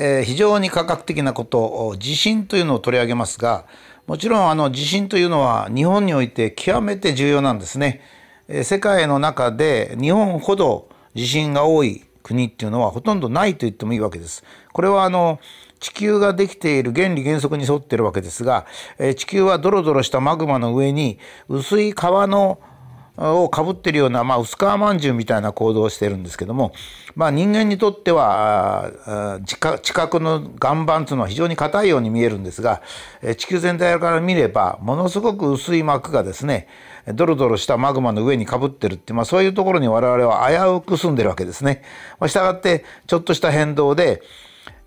えー、非常に科学的なこと地震というのを取り上げますがもちろんあの地震というのは日本において極めて重要なんですね。えー、世界の中で日本ほど地震が多い国っていうのはほとんどないと言ってもいいわけです。これはあの地球ができている原理原則に沿っているわけですが、えー、地球はドロドロしたマグマの上に薄い川のをかぶってるような、まあ、薄皮まんじゅうみたいな行動をしてるんですけども、まあ、人間にとっては近くの岩盤というのは非常に硬いように見えるんですが地球全体から見ればものすごく薄い膜がですねドロドロしたマグマの上にかぶってるって、まあ、そういうところに我々は危うく住んでるわけですね。まあ、したがってちょっとした変動で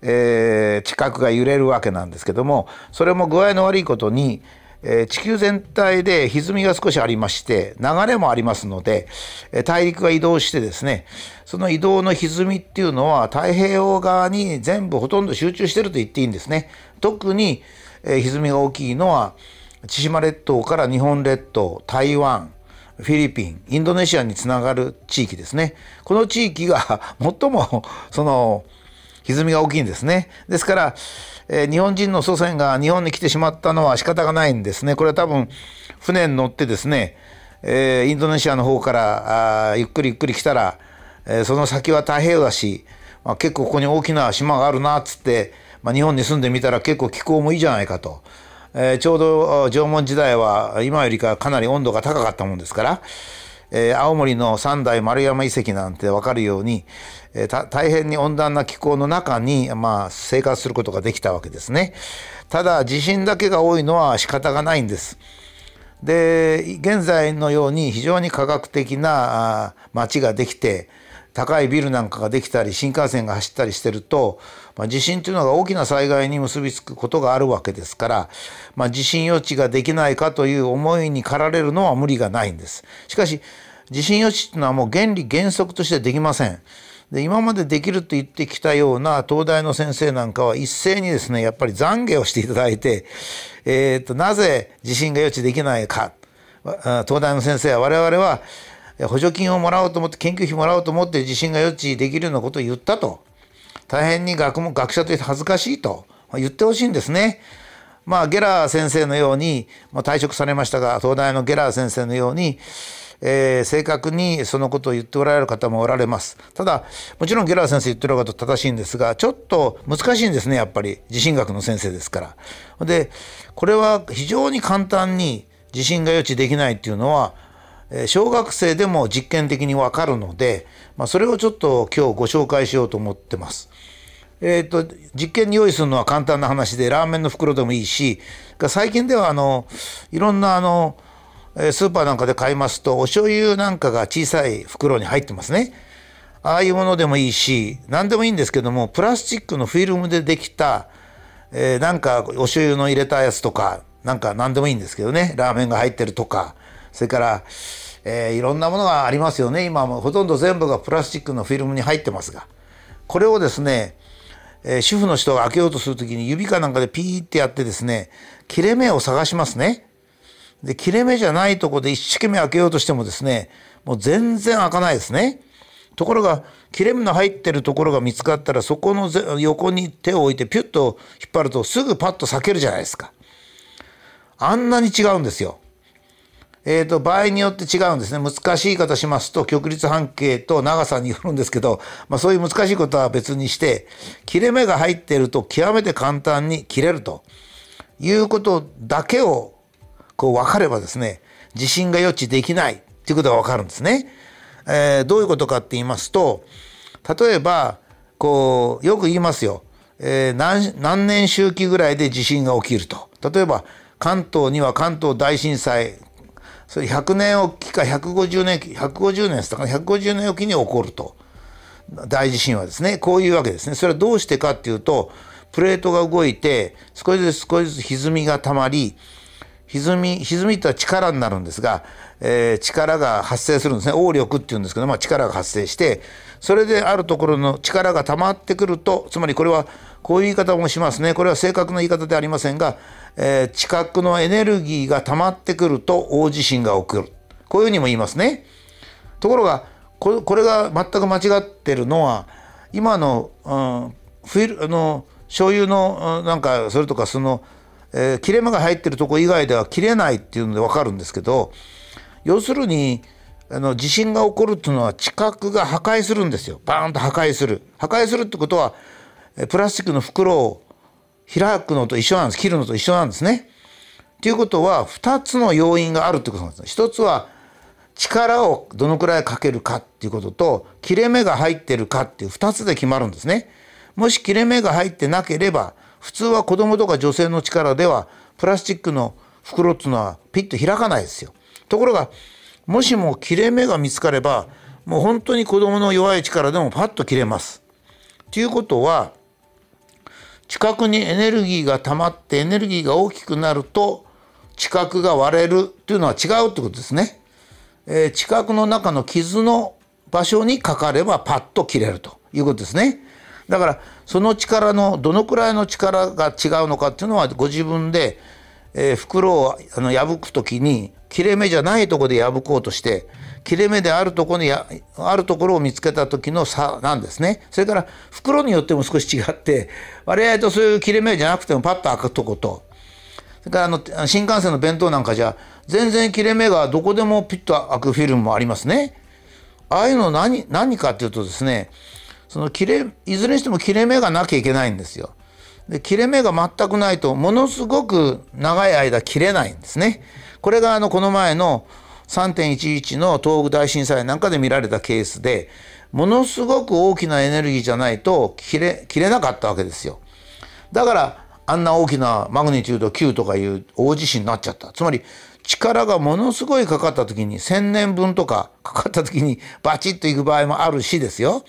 えー、地殻が揺れるわけなんですけどもそれも具合の悪いことにえ地球全体で歪みが少しありまして流れもありますので、え大陸が移動してですねその移動の歪みっていうのは太平洋側に全部ほとんど集中してると言っていいんですね。特に、え歪みが大きいのは千島列島から日本列島台湾フィリピンインドネシアにつながる地域ですねこの地域が 最もその歪みが大きいんですねですからえー、日本人の祖先が日本に来てしまったのは仕方がないんですね。これは多分船に乗ってですね、えー、インドネシアの方からあゆっくりゆっくり来たら、えー、その先は太平洋だし、まあ、結構ここに大きな島があるなっつって、まあ、日本に住んでみたら結構気候もいいじゃないかと。えー、ちょうど縄文時代は今よりかかなり温度が高かったもんですから、えー、青森の三代丸山遺跡なんて分かるように、え、大変に温暖な気候の中に、まあ、生活することができたわけですね。ただ地震だけが多いのは仕方がないんです。で現在のように非常に科学的な街ができて高いビルなんかができたり新幹線が走ったりしてると、まあ、地震というのが大きな災害に結びつくことがあるわけですから、まあ、地震予知ができないかという思いに駆られるのは無理がないんです。しかし地震予知というのはもう原理原則としてできません。で今までできると言ってきたような東大の先生なんかは一斉にですねやっぱり懺悔をしていただいて、えーと、なぜ地震が予知できないか東大の先生は我々は補助金をもらおうと思って研究費もらおうと思って地震が予知できるようなことを言ったと大変に学も学者として恥ずかしいと言ってほしいんですね。まあゲラー先生のように、まあ、退職されましたが東大のゲラー先生のようにえー、正確にそのことを言っておられる方もおられます。ただ、もちろんゲラー先生言ってること正しいんですが、ちょっと難しいんですね、やっぱり。地震学の先生ですから。で、これは非常に簡単に地震が予知できないっていうのは、小学生でも実験的にわかるので、まあ、それをちょっと今日ご紹介しようと思ってます。えーと、実験に用意するのは簡単な話でラーメンの袋でもいいし最近ではあのいろんなあのスーパーなんかで買いますとお醤油なんかが小さい袋に入ってますね。ああいうものでもいいし何でもいいんですけどもプラスチックのフィルムでできた、えー、なんかお醤油の入れたやつとかなんか何でもいいんですけどねラーメンが入ってるとかそれから、えー、いろんなものがありますよね今もほとんど全部がプラスチックのフィルムに入ってますがこれをですね、えー、主婦の人が開けようとする時に指かなんかでピーってやってですね切れ目を探しますね。で、切れ目じゃないとこで一生懸命開けようとしてもですね、もう全然開かないですね。ところが、切れ目の入ってるところが見つかったら、そこの横に手を置いてピュッと引っ張るとすぐパッと裂けるじゃないですか。あんなに違うんですよ。えーと、場合によって違うんですね。難しい方しますと、極立半径と長さによるんですけど、まあそういう難しいことは別にして、切れ目が入っていると極めて簡単に切れるということだけをこう分かればですね地震が予知できないっていうことが分かるんですね。えー、どういうことかって言いますと例えばこうよく言いますよ、えー、何何年周期ぐらいで地震が起きると。例えば関東には関東大震災それ100年おきか150年150年ですか150年おきに起こると。大地震はですねこういうわけですね。それはどうしてかっていうとプレートが動いて少しずつ少しずつ歪みがたまり歪み歪みとは力になるんですが、えー、力が発生するんですね。応力っていうんですけど、まあ、力が発生してそれであるところの力が溜まってくるとつまりこれはこういう言い方もしますね。これは正確な言い方ではありませんが、えー、地殻のエネルギーが溜まってくると大地震が起きる。こういうふうにも言いますね。ところがこれが全く間違ってるのは今の、うん、フィルあの醤油のなんかそれとかその、えー、切れ目が入ってるとこ以外では切れないっていうので分かるんですけど要するにあの地震が起こるっていうのは地殻が破壊するんですよバーンと破壊する破壊するってことはプラスチックの袋を開くのと一緒なんです切るのと一緒なんですね。ということは2つの要因があるってことなんです。一つは力をどのくらいかけるかっていうことと切れ目が入ってるかっていう2つで決まるんですね。もし切れ目が入ってなければ普通は子供とか女性の力ではプラスチックの袋っていうのはピッと開かないですよ。ところがもしも切れ目が見つかればもう本当に子供の弱い力でもパッと切れます。ということは近くにエネルギーが溜まってエネルギーが大きくなると地殻が割れるというのは違うってことですね。えー、地殻の中の傷の場所にかかればパッと切れるということですね。だからその力のどのくらいの力が違うのかっていうのはご自分で、えー、袋をあの破く時に切れ目じゃないとこで破こうとして切れ目であるところにあるところを見つけた時の差なんですね。それから袋によっても少し違って割合とそういう切れ目じゃなくてもパッと開くとことそれからあの新幹線の弁当なんかじゃ全然切れ目がどこでもピッと開くフィルムもありますね。ああいうの何何かっていうとですねその切れいずれにしても切れ目がなきゃいけないんですよ。で切れ目が全くないとものすごく長い間切れないんですね。これがあのこの前の3.11の東北大震災なんかで見られたケースでものすごく大きなエネルギーじゃないと切れ切れなかったわけですよ。だからあんな大きなマグニチュード9とかいう大地震になっちゃった。つまり力がものすごいかかった時に1000年分とかかかった時にバチッといく場合もあるしですよ。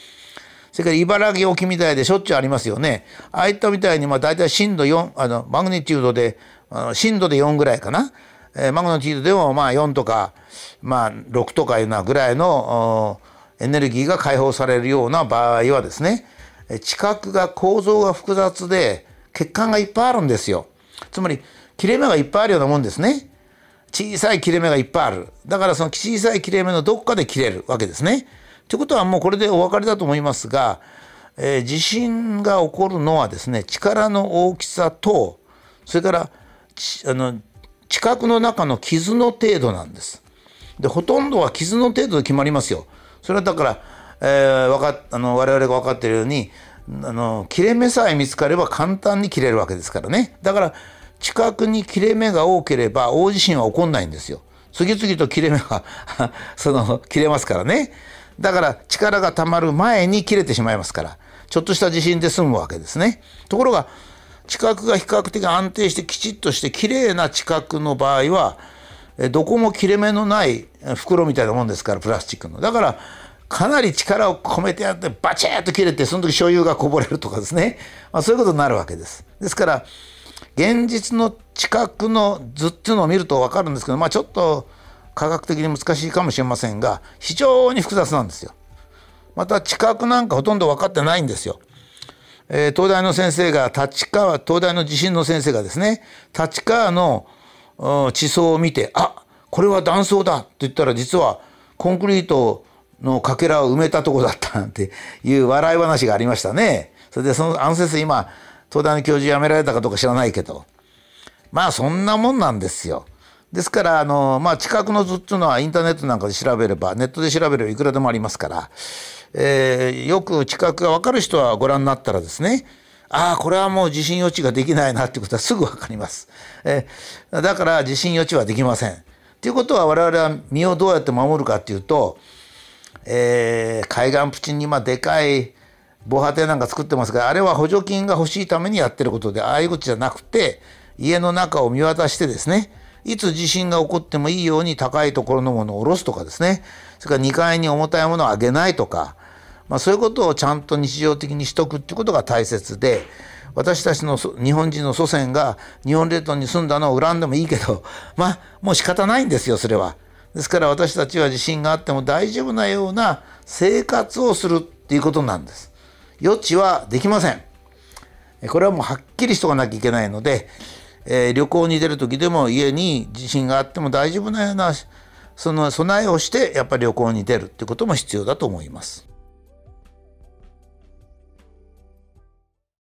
それから茨城沖みたいでしょっちゅうありますよね。ああいったみたいにまあ大体震度4あのマグニチュードで震度で4ぐらいかな。えー、マグニチュードでもまあ4とか、まあ、6とかいうなぐらいのエネルギーが解放されるような場合はですね地殻が構造が複雑で血管がいっぱいあるんですよ。つまり切れ目がいっぱいあるようなもんですね。小さい切れ目がいっぱいある。だからその小さい切れ目のどっかで切れるわけですね。ということはもうこれでお分かりだと思いますが、えー、地震が起こるのはですね力の大きさとそれからあの地殻の中の傷の程度なんです。でほとんどは傷の程度で決まりますよ。それはだから、えー、かあの我々が分かっているようにあの切れ目さえ見つかれば簡単に切れるわけですからね。だから近くに切れ目が多ければ大地震は起こんないんですよ。次々と切れ目が その切れますからね。だから力がたまる前に切れてしまいますからちょっとした地震で済むわけですね。ところが地殻が比較的安定してきちっとしてきれいな地殻の場合はどこも切れ目のない袋みたいなもんですからプラスチックの。だからかなり力を込めてやってバチッと切れてその時醤油がこぼれるとかですね、まあ、そういうことになるわけです。ですから現実の地殻の図っていうのを見ると分かるんですけどまあちょっと科学的に難しいかもしれませんが非常に複雑なんですよ。また地殻なんかほとんど分かってないんですよ。えー、東大の先生が立川東大の地震の先生がですね立川の地層を見てあこれは断層だと言ったら実はコンクリートのかけらを埋めたとこだったなんていう笑い話がありましたね。それでそのあの先生今東大の教授辞められたかどうか知らないけどまあそんなもんなんですよ。ですからあのまあ地殻の図っていうのはインターネットなんかで調べればネットで調べればいくらでもありますからえー、よく地殻が分かる人はご覧になったらですねああこれはもう地震予知ができないなっていうことはすぐ分かります。えー、だから地震予知はできません。ということは我々は身をどうやって守るかっていうと、えー、海岸プチに今でかい防波堤なんか作ってますがあれは補助金が欲しいためにやってることでああいうことじゃなくて家の中を見渡してですねいつ地震が起こってもいいように高いところのものを下ろすとかですねそれから2階に重たいものを上げないとかまあ、そういうことをちゃんと日常的にしとくってことが大切で私たちの日本人の祖先が日本列島に住んだのを恨んでもいいけど まあもう仕方ないんですよそれは。ですから私たちは地震があっても大丈夫なような生活をするっていうことなんです。予知はできません。これはもうはっきりしとかなきゃいけないので、えー、旅行に出る時でも家に地震があっても大丈夫なようなその備えをしてやっぱり旅行に出るってことも必要だと思います。